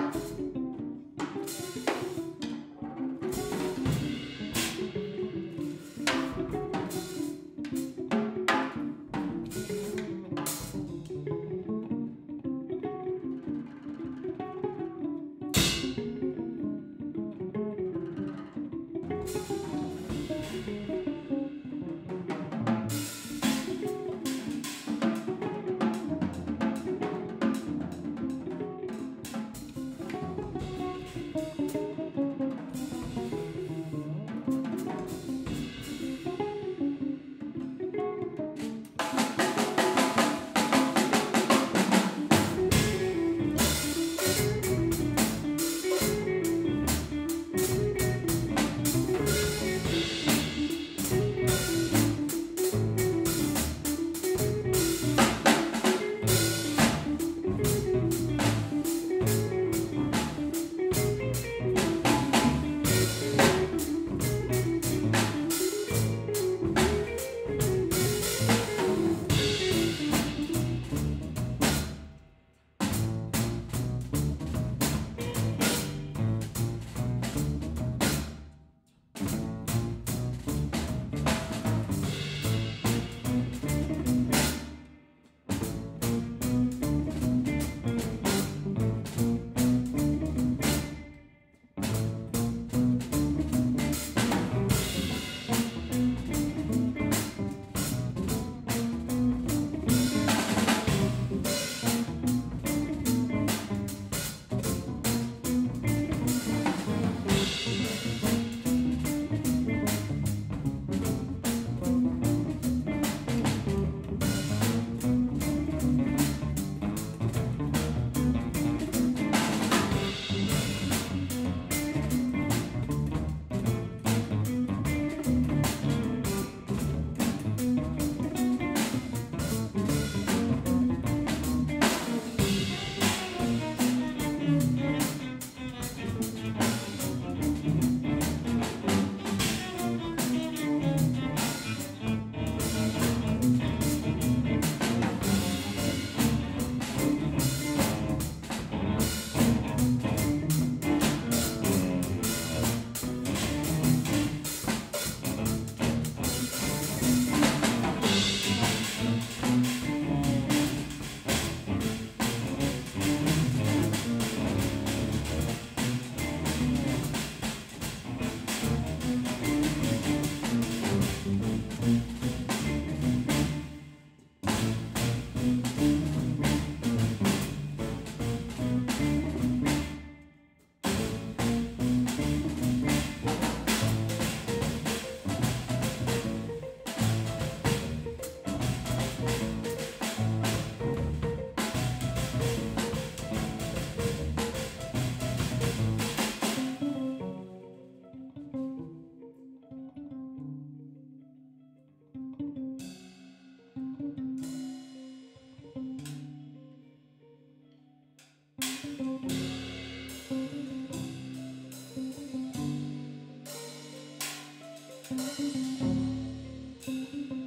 うん。Thank you.